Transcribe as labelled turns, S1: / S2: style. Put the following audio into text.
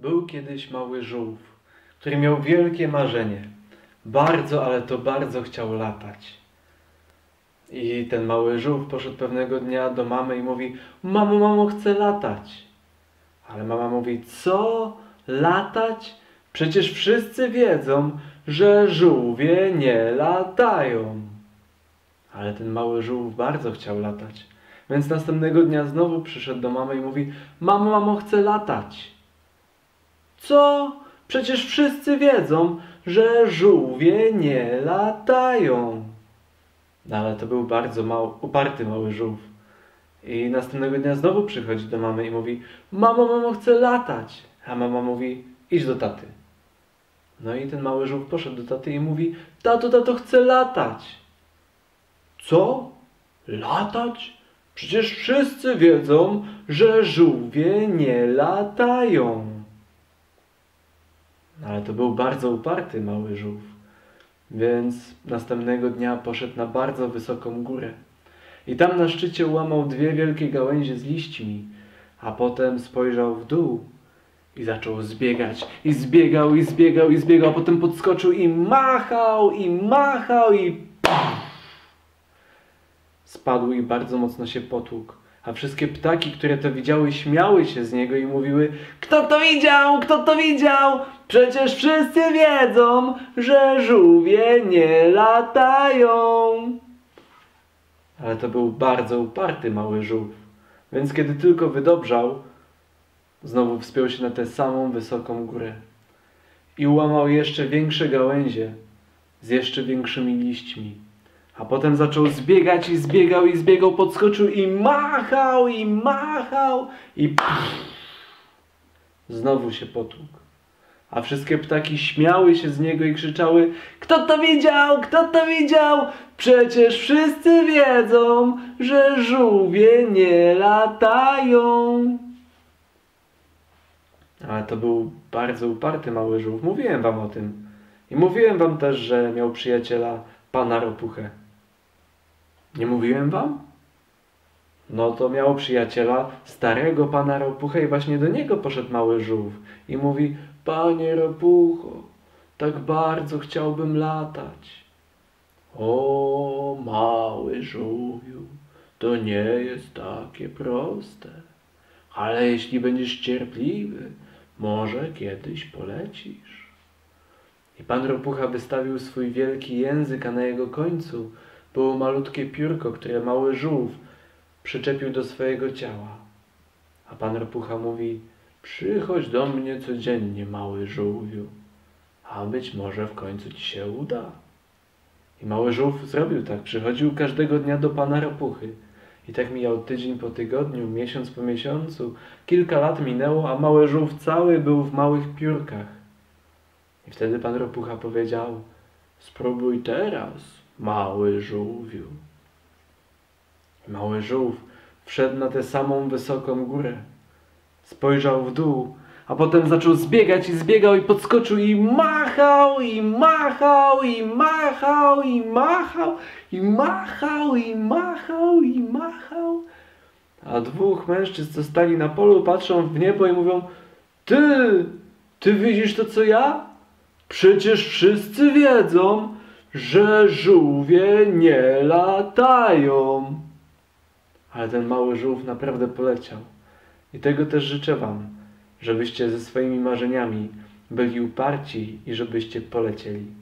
S1: Był kiedyś mały żółw, który miał wielkie marzenie. Bardzo, ale to bardzo chciał latać. I ten mały żółw poszedł pewnego dnia do mamy i mówi: Mamo, mamo, chcę latać. Ale mama mówi: Co? Latać? Przecież wszyscy wiedzą, że żółwie nie latają. Ale ten mały żółw bardzo chciał latać. Więc następnego dnia znowu przyszedł do mamy i mówi: Mamo, mamo, chcę latać. Co? Przecież wszyscy wiedzą, że żółwie nie latają. No ale to był bardzo mały, uparty mały żółw. I następnego dnia znowu przychodzi do mamy i mówi: Mamo, mamo, chcę latać. A mama mówi: Idź do taty. No i ten mały żółw poszedł do taty i mówi: Tato, tato, chcę latać. Co? Latać? Przecież wszyscy wiedzą, że żółwie nie latają. Ale to był bardzo uparty mały żółw. Więc następnego dnia poszedł na bardzo wysoką górę. I tam na szczycie łamał dwie wielkie gałęzie z liśćmi, a potem spojrzał w dół i zaczął zbiegać. I zbiegał, i zbiegał, i zbiegał, a potem podskoczył i machał, i machał, i! Spadł i bardzo mocno się potłukł. A wszystkie ptaki, które to widziały, śmiały się z niego i mówiły: Kto to widział? Kto to widział? Przecież wszyscy wiedzą, że żółwie nie latają. Ale to był bardzo uparty mały żółw. Więc kiedy tylko wydobrzał, znowu wspiął się na tę samą wysoką górę i ułamał jeszcze większe gałęzie z jeszcze większymi liśćmi. A potem zaczął zbiegać i zbiegał i zbiegał, podskoczył i machał i machał i pff, znowu się potłukł. A wszystkie ptaki śmiały się z niego i krzyczały: Kto to widział? Kto to widział? Przecież wszyscy wiedzą, że żółwie nie latają. Ale to był bardzo uparty mały żółw. Mówiłem wam o tym. I mówiłem wam też, że miał przyjaciela pana Ropuchę. Nie mówiłem wam? No to miał przyjaciela starego pana Ropuchę i właśnie do niego poszedł mały żółw i mówi: Panie Ropucho, tak bardzo chciałbym latać. O, mały żółwiu, to nie jest takie proste. Ale jeśli będziesz cierpliwy, może kiedyś polecisz. I pan Ropucha wystawił swój wielki język, a na jego końcu było malutkie piórko, które mały żółw przyczepił do swojego ciała. A pan Ropucha mówi: Przychodź do mnie codziennie, mały żółwiu, a być może w końcu ci się uda. I mały żółw zrobił tak, przychodził każdego dnia do pana Ropuchy. I tak mijał tydzień po tygodniu, miesiąc po miesiącu, kilka lat minęło, a mały żółw cały był w małych piórkach. I wtedy pan Ropucha powiedział: Spróbuj teraz, mały żółwiu. Mały żółw wszedł na tę samą wysoką górę. Spojrzał w dół, a potem zaczął zbiegać i zbiegał i podskoczył i machał, i machał, i machał, i machał, i machał, i machał, i machał. A dwóch mężczyzn, co stali na polu, patrzą w niebo i mówią: Ty, ty widzisz to, co ja? Przecież wszyscy wiedzą, że żółwie nie latają. Ale ten mały żółw naprawdę poleciał. I tego też życzę Wam, żebyście ze swoimi marzeniami byli uparci i żebyście polecieli.